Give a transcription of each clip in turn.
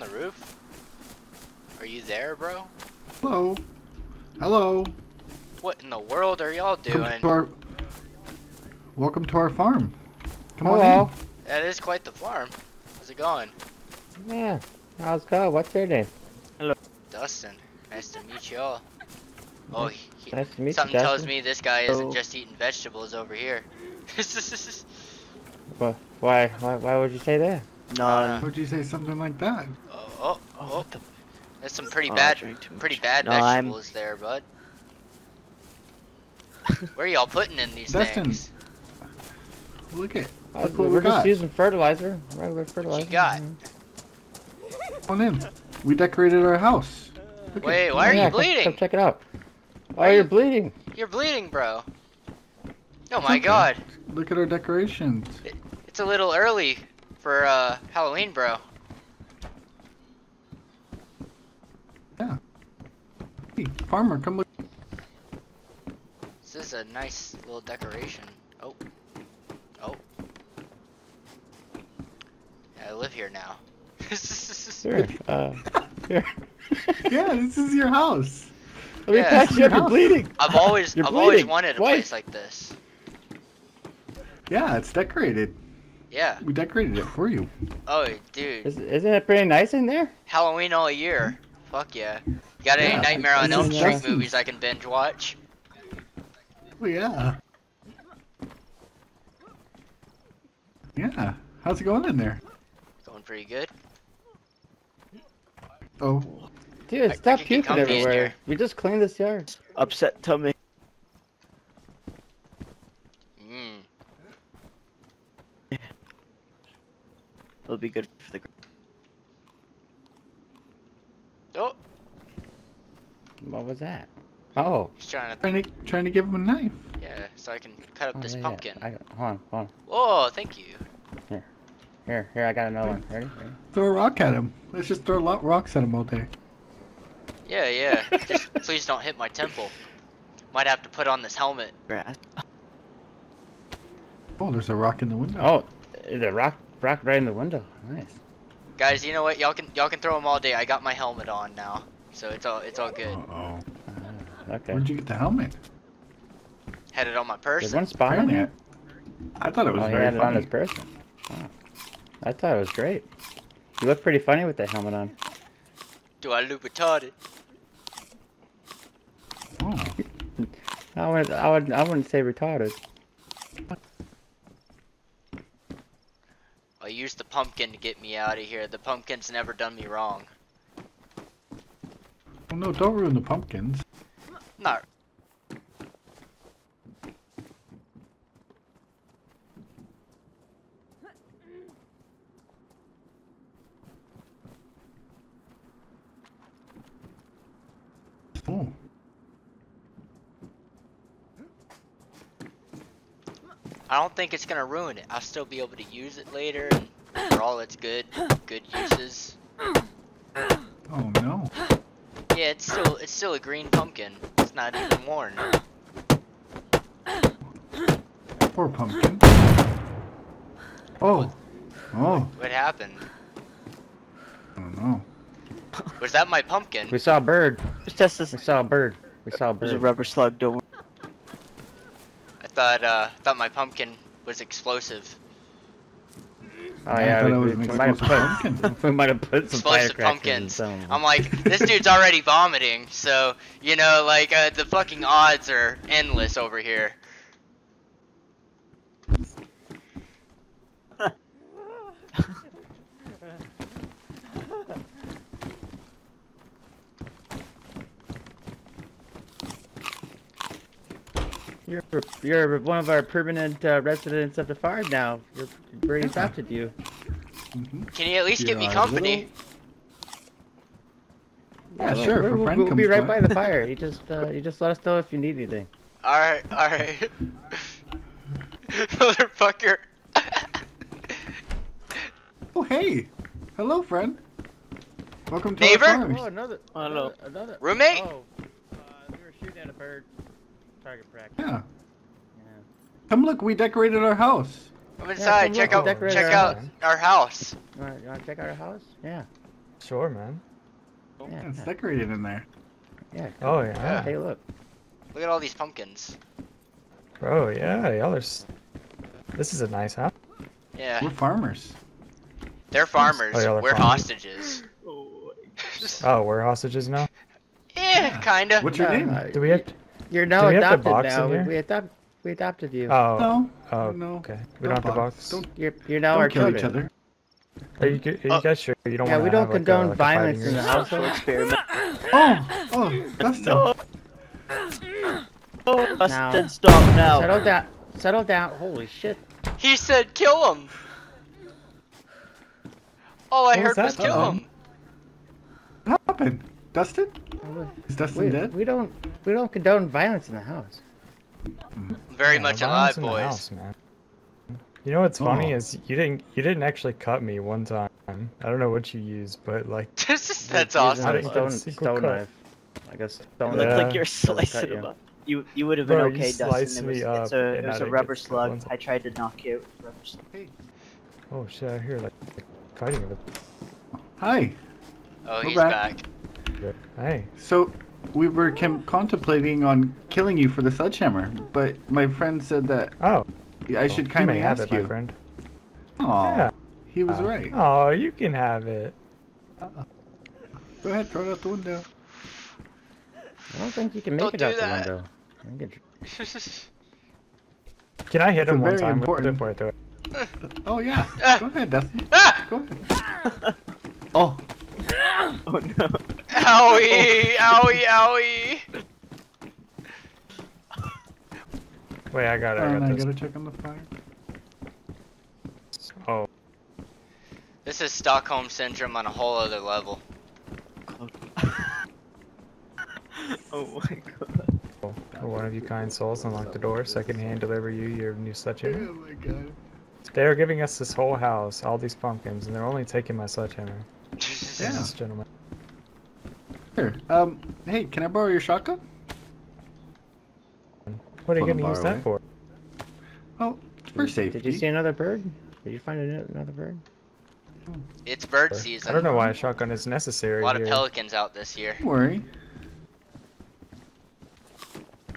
on the roof? Are you there, bro? Hello. Hello. What in the world are y'all Welcome doing? to our, welcome to our farm. Come Hello. on That is quite the farm. How's it going? Yeah. How's it going? What's your name? Hello. Dustin. Nice to meet y'all. Oh, he, he- Nice to meet something you, tells me this guy isn't Hello. just eating vegetables over here. Wha- Why, why? Why would you say that? Uh. Would you say something like that? oh, oh, oh. There's some pretty Oh, bad, drank too much. pretty bad No, I'm- vegetables there, bud. Where are y'all putting in these Dustin, things? Look at. Uh, Look what we're we just using fertilizer, regular fertilizer. got? Mhm. Come on in. We decorated our house. Look Wait, at, why are Yeah, you come- bleeding? Come check it out. Why Oh, are you're bleeding. You're bleeding, bro. Oh my okay. god. Look at our decorations. It's a little early for uh, Halloween, bro. Hey, farmer, come look. This is a nice little decoration. Oh. Oh. I live here now. Here, uh, here. Yeah, this is your house. Let me Yeah. patch you up. You're bleeding. I've always I've always wanted a Twice. place like this. Yeah, it's decorated. Yeah. We decorated it for you. Oh, dude. Is, isn't it pretty nice in there? Halloween all year. Fuck yeah. Got any Yeah, Nightmare on Elm Street Dustin's. movies I can binge watch? Oh, yeah. Yeah. How's it going in there? Going pretty good. Oh, Dude, I- I stop puking everywhere. We just cleaned this yard. Upset tummy. Mmm. It'll be good for the. Oh, What was that? Oh. he's trying to. trying to give him a knife. Yeah, so I can cut up oh, this yeah, yeah. pumpkin. I, hold on, hold on. Whoa, thank you. Here, here, I got another one. Ready? Ready? Throw a rock at him. Let's just throw lo- rocks at him all day. Yeah, yeah. Just please don't hit my temple. Might have to put on this helmet. Grass. Oh, there's a rock in the window. Oh, the rock, rock right in the window. Nice. Guys, you know what? Y'all can y'all can throw them all day. I got my helmet on now, so it's all it's all good. Uh oh. Okay. Where'd you get the helmet? Had it on my There's person. one spot on Apparently, here. I thought it was Oh, he very had it on funny. his person. Wow. I thought it was great. You look pretty funny with that helmet on. Do I look retarded? Oh. I would, I would, I wouldn't say retarded. I used the pumpkin to get me out of here. The pumpkin's never done me wrong. oh no! Don't ruin the pumpkins. Not. Oh. I don't think it's gonna ruin it. I'll still be able to use it later, and for all its good, good uses. Oh no. Yeah, it's still it's still a green pumpkin. It's not even worn. Poor pumpkin. Oh. Oh. What happened? I don't know. Was that my pumpkin? We saw a bird. Just test this. We saw a bird. We saw a bird. There's a rubber slug. Don't. I thought uh thought my pumpkin was explosive. Oh yeah, we, we, we, might put, we, might have put, some Explosive pumpkins. I'm like, this dude's already vomiting, so you know, like uh, the fucking odds are endless over here. You're you're one of our permanent uh, residents of the farm now. You're very Yeah. adopted you. Mhm. Can you at least give me company? Yeah, sure. We'll, a friend we'll be right by. by the fire. You just uh, you just let us know if you need anything. All right, all right. Motherfucker. Oh hey. Hello, friend. Welcome to Neighbor? our farm. Oh, another. Oh, no. Another. Roommate? Oh, uh, we were shooting at a bird. Target practice. Yeah. Yeah. Come look, we decorated our house. Come inside. come check look, out. we decorated Check our out house. our house. You wanna, you wanna check out our house? Yeah. Sure, man. Yeah. Yeah, it's decorated in there. yeah. Oh Yeah. yeah. Hey, look. Look at all these pumpkins. Bro, yeah, y'all are. This is a nice house. Yeah, We're farmers. they're farmers. Oh, We're farmers. hostages. Oh, we're hostages now. yeah, kinda. What's your name? uh, Do we have? You're now we have the adopted box now. in We, here? we adopt. We adopted you. Oh. No. Oh. no. Okay. We Don't don't have the box. Don't, You're you're now don't our kill children. each other. Are you, are you Oh. guys sure you don't Yeah, want we to don't have, like, condone a, like a fighting violence in the household. experiment. Oh, oh, Dustin. No. Oh, Now- Dustin, stop now. Settle down. Settle down. Holy shit. He said kill him. All I What heard was that? kill him. What happened? Dustin? Is Dustin We, dead? we don't we don't condone violence in the house. Very Yeah, much violence alive, in the boys. house, man. You know what's oh. funny Oh. is you didn't you didn't actually cut me one time. I don't know what you used, but like That's Using awesome. I a a Stone, stone knife. I guess It stone looked Yeah. like you're slicing you. him up. You you would have been Bro, okay, Dustin. It was, me it's a, it was a rubber slug. I tried to knock you out with a rubber slug. oh shit, I hear like, like fighting with Hi. Oh, We're he's back. back. It. Hey, So, we were com- contemplating on killing you for the sledgehammer, but my friend said that oh, I should you kindly may have ask it, my friend. Aw, Yeah. he was Uh, right. Oh, you can have it. Go ahead, throw it out the window. I don't think you can make Don't it out that. the window. I think it- Can I hit It's him one very time important- before I throw it? Oh yeah. Ah. Go ahead, Dustin. ah! Go ahead. Oh, Oh no. Owie! Owie! Owie! Wait, I got it. I got I this. gotta check on the fire. Oh, This is Stockholm syndrome on a whole other level. oh my god. cool. one of you kind souls unlock the door so I can hand deliver you your new sledgehammer. Oh my god. They are giving us this whole house, all these pumpkins, and they're only taking my sledgehammer. Yeah. This gentleman. Here. Um. Hey, can I borrow your shotgun? What are you gonna use that away. for? Oh, for safety. Did you see another bird? Did you find another bird? It's bird season. I don't know why a shotgun is necessary A lot here. of pelicans out this year. Don't worry.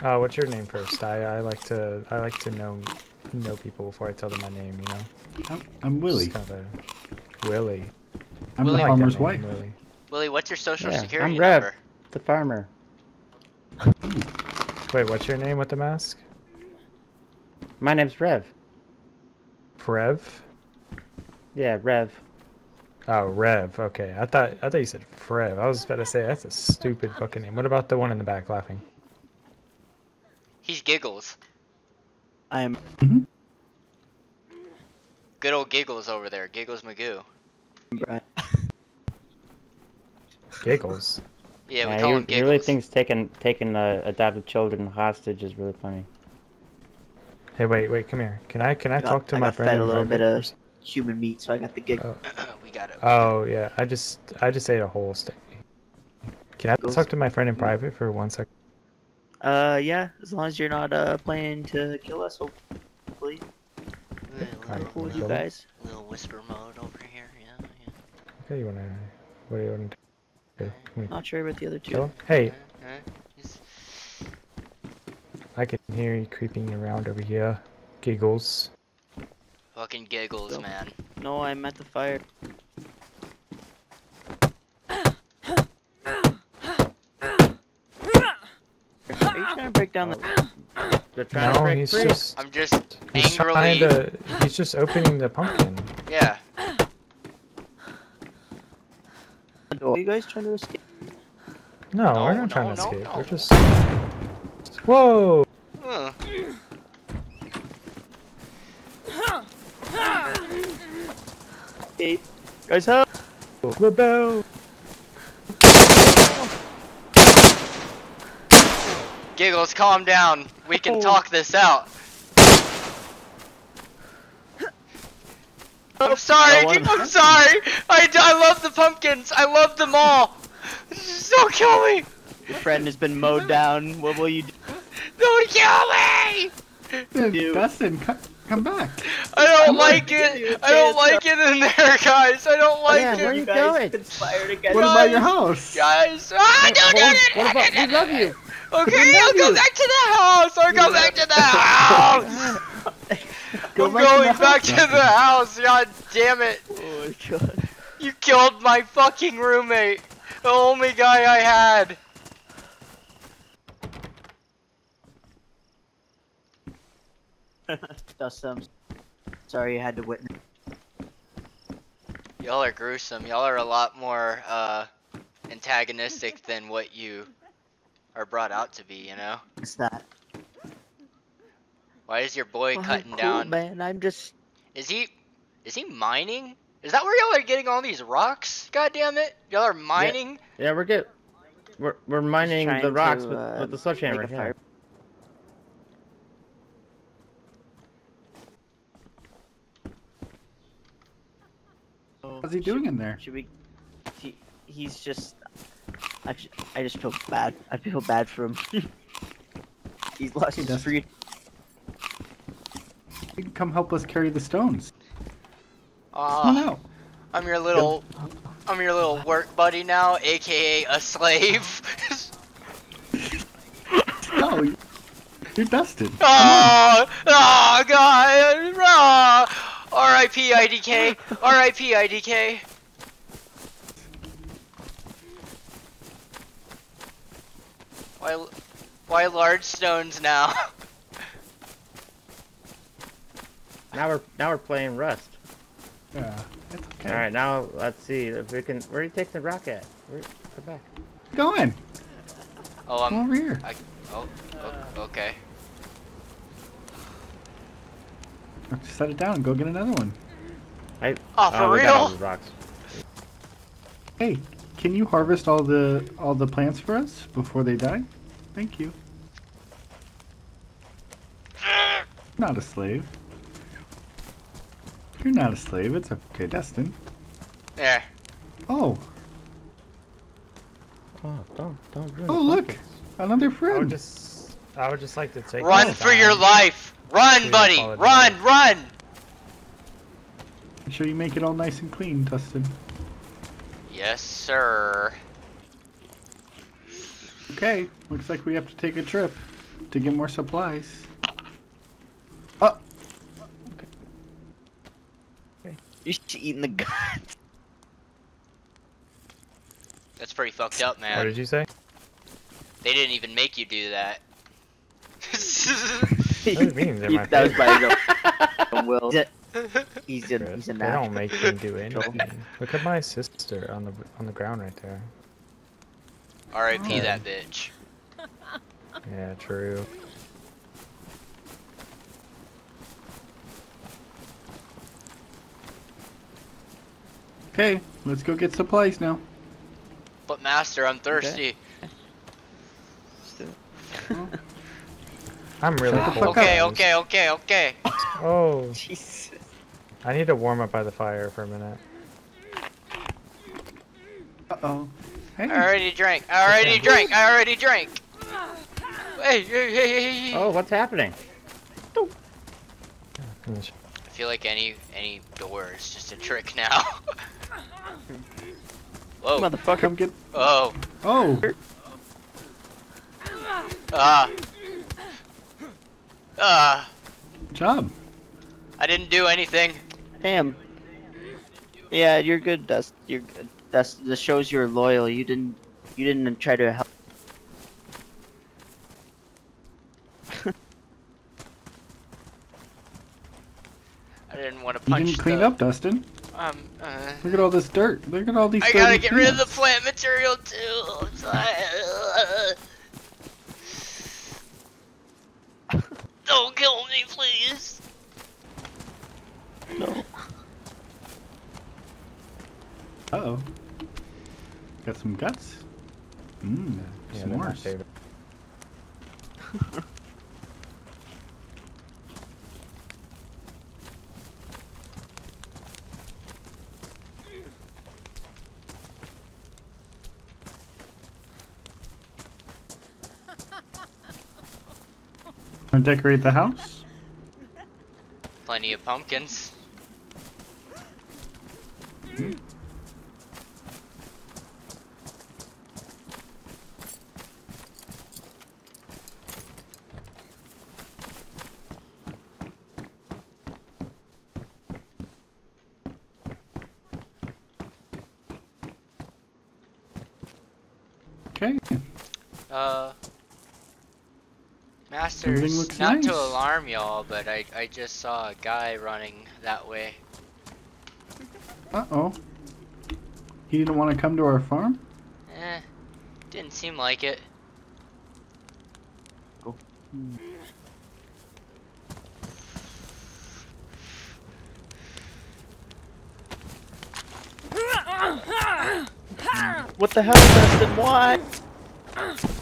Uh, what's your name first? I, I like to I like to know know people before I tell them my name. You know. I'm, I'm Willie. Kinda- Willie. I'm Willie. the I like farmer's wife. Willie. Willie, what's your social Yeah, security I'm Rev. number? The farmer. Wait, what's your name with the mask? My name's Rev. Rev? Yeah, Rev. Oh, Rev. Okay, I thought I thought you said Frev. I was about to say that's a stupid fucking name. What about the one in the back laughing? He's Giggles. I'm mm-hmm. Good old Giggles over there. Giggles Magoo. Brian. Giggles. Yeah, we Yeah, call he, him he really Giggles. thinks taking taking uh, adopted children hostage is really funny. Hey, wait, wait, come here. Can I can I got- talk to I my got friend? fed a little bit of- Human meat, so I got the gig. Oh. we got it. Oh yeah, I just I just ate a whole steak. Can I Giggles? talk to my friend in private for one second? Uh, yeah, as long as you're not uh planning to kill us, hopefully. Little, Cool with you Kill guys. little whisper mode over here. Yeah, yeah. Okay, you wanna what do you wanna do? Okay, come. Not sure about the other two. him? Hey, I can hear you creeping around over here. Giggles. Fucking Giggles, Go. man. No, I'm at the fire. Are you trying to break down the? They're trying to No, break he's free. just I'm just he's angrily. trying to he's just opening the pumpkin. Yeah. Are you guys trying to escape? No, No, we're not trying to no, escape. no. We're just Whoa! Uh, Hey, guys, help! Rebel! Giggles, calm down. We can Oh. talk this out. I'm sorry. No I'm sorry. I, I love the pumpkins. I love them all. Just don't kill me. Your friend has been mowed down. What will you do? Don't kill me! Dude, Dustin, co- come back. I don't Come on, like it. I don't like it in there, guys. I don't like Yeah, it. where are you guys going? conspired against What about your house? Guys, ah, no, no, What, no, what no, no, We no, love you. Okay, I'll go back to the house. I'll go back to the house. Go I'm back to going the back house, to the house. God damn it! Oh my god. You killed my fucking roommate. The only guy I had. Dustin, I'm sorry you had to witness. Y'all are gruesome. Y'all are a lot more uh, antagonistic than what you are brought out to be. You know. What's that. Why is your boy cutting cool, down? man. I'm just. Is he? Is he mining? Is that where y'all are getting all these rocks? God damn it! Y'all are mining. Yeah, we're good. We're we're mining the rocks to, with, uh, with the sledgehammer. make a yeah. fire. What's he doing in there? Should we? He, he's just. Actually, I just feel bad. I feel bad for him. he's lost his Dustin. You can come help us carry the stones. Ah, Aw. on out. I'm your little, I'm your little work buddy now, aka a slave. No, oh, you- you're Dustin. oh, oh God! Ah. Oh. R.I.P. IDK. R.I.P. IDK. Why, why large stones now? Now we're now we're playing Rust. Yeah, it's okay. All right, now let's see if we can. Where do you take the rock at? Where, come back. Going. Oh, I'm. over here. I, oh, o- okay. Set it down and go get another one. I, Oh, for oh, we got all real? the rocks. Hey, can you harvest all the all the plants for us before they die? Thank you. Not a slave. You're not a slave. It's okay, Dustin. Yeah. Oh, Oh, don't don't ruin oh the look, pumpkins. another I would friend. just, I would just like to take. Run this for your life! Run, Please buddy! apologize. Run, run! Make sure you make it all nice and clean, Dustin. Yes, sir. Okay, looks like we have to take a trip to get more supplies. You're just eating the guts. That's pretty fucked up, man. What did you say? They didn't even make you do that. What do you mean? They're He- my that was favorite. by his own will. He's a, he's a, Chris, he's a they natural. don't make me do anything. Look at my sister on the on the ground right there. R.I.P. Oh. that bitch. Yeah, true. Okay, let's go get supplies now. But master, I'm thirsty. I'm really Shut cold. Okay, okay, okay, okay. Oh, Jesus. I need to warm up by the fire for a minute. Uh oh. Hey. I already drank. I already drank. I already drank. Hey, hey, hey, hey, hey. Oh, what's happening? I feel like any any door is just a trick now. Whoa. Motherfucker. Come get. Oh. Oh, Ah. Ah. good job. I didn't do anything. Damn. Yeah, you're good, Dust. You're good. Dust. This shows you're loyal. You didn't. You didn't try to help. I didn't want to punch. You didn't clean the, up, Dustin. Um, uh, Look at all this dirt. Look at all these. I gotta dirty get rid of the plant material too. Don't kill me, please. No. Uh oh. Got some guts. Mmm, Yeah, some they're my more. favorite. Want to decorate the house? Plenty of pumpkins. Okay. Uh, Masters, looks not to alarm y'all, but I, I just saw a guy running that way. Uh oh. He didn't want to come to our farm? Eh, didn't seem like it. What the hell, Dustin? What?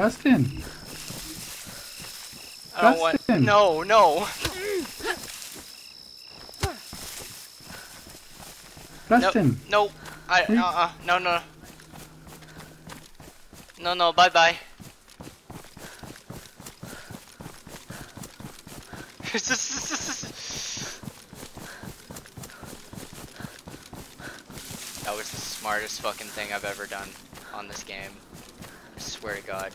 Dustin! I don't want. No, no. Dustin! No, I, Hmm? uh, uh, no, no. No, no, bye bye. that was the smartest fucking thing I've ever done on this game. I swear to God.